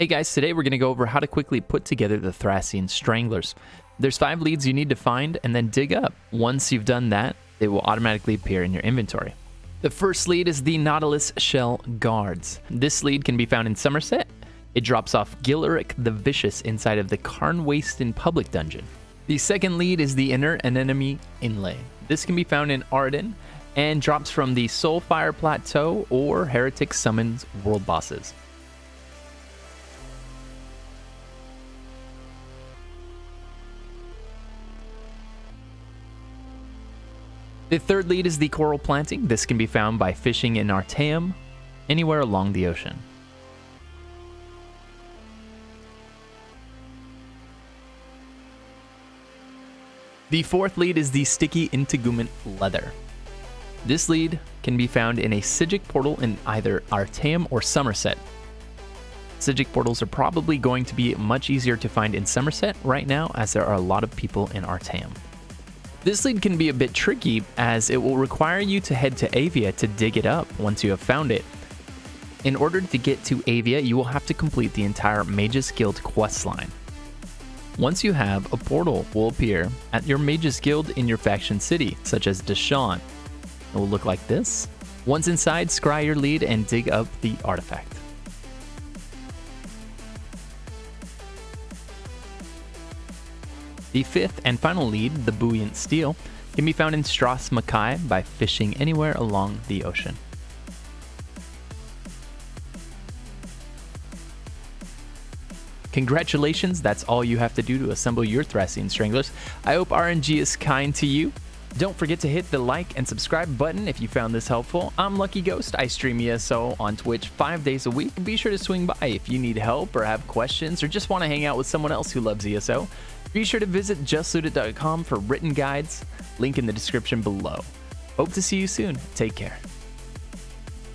Hey guys, today we're going to go over how to quickly put together the Thrassian Stranglers. There's five leads you need to find and then dig up. Once you've done that, they will automatically appear in your inventory. The first lead is the Nautilus Shell Guards. This lead can be found in Summerset. It drops off Gileric the Vicious inside of the Karnwasten Public Dungeon. The second lead is the Inert Anemone Inlay. This can be found in Auridon and drops from the Soulfire Plateau or Heretic Summons World Bosses. The third lead is the coral planting. This can be found by fishing in Artaeum, anywhere along the ocean. The fourth lead is the sticky integument leather. This lead can be found in a Psijic portal in either Artaeum or Summerset. Psijic portals are probably going to be much easier to find in Summerset right now as there are a lot of people in Artaeum. This lead can be a bit tricky as it will require you to head to Eyevea to dig it up once you have found it. In order to get to Eyevea, you will have to complete the entire Mages Guild questline. Once you have, a portal will appear at your Mages Guild in your faction city, such as Deshawn. It will look like this. Once inside, scry your lead and dig up the artifact. The fifth and final lead, the Buoyant Steel, can be found in Stros M'Kai by fishing anywhere along the ocean. Congratulations, that's all you have to do to assemble your Thrassian Stranglers. I hope RNG is kind to you. Don't forget to hit the like and subscribe button if you found this helpful. I'm Lucky Ghost. I stream ESO on Twitch five days a week. Be sure to swing by if you need help or have questions or just want to hang out with someone else who loves ESO. Be sure to visit justlootit.com for written guides. Link in the description below. Hope to see you soon. Take care.